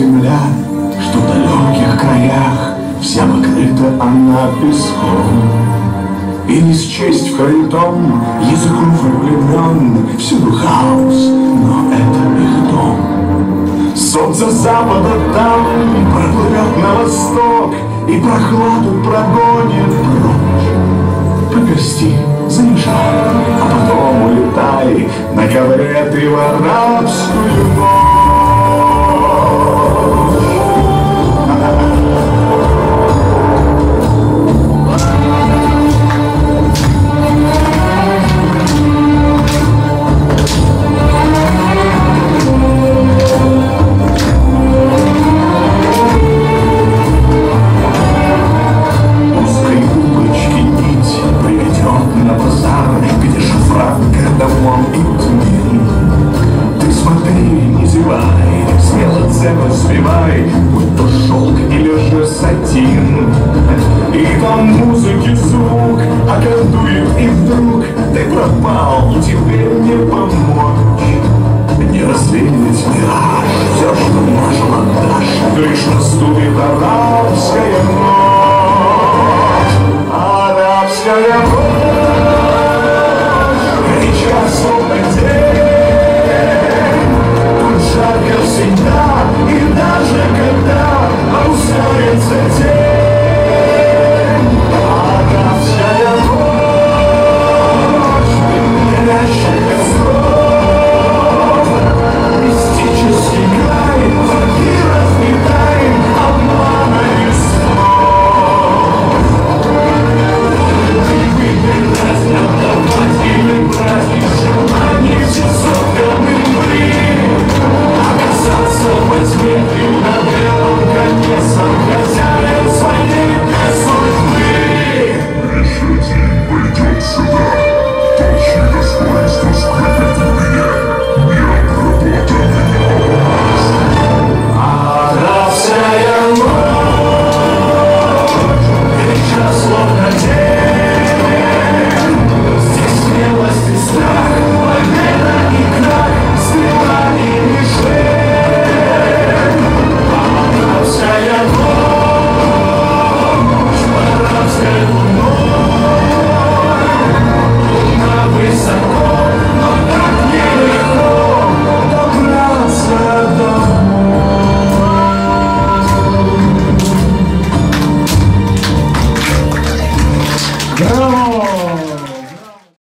земля, что в далеких краях Вся покрыта она песком. И не счесть в крыльтом языком влюблен, Всюду хаос, но это их дом. Солнце запада там проплывет на восток И прохладу прогонит прочь. Попести занижай, а потом улетай На ковре ты в арабском цену сбивай, Будь то шелк или же сатин. И там музыки звук околдует, и вдруг Ты пропал, теперь не помочь. Не развеять мираж, все, что можем отдашь, Лишь наступит арабская ночь. Арабская ночь, this one's Wednesday. ¡Bravo!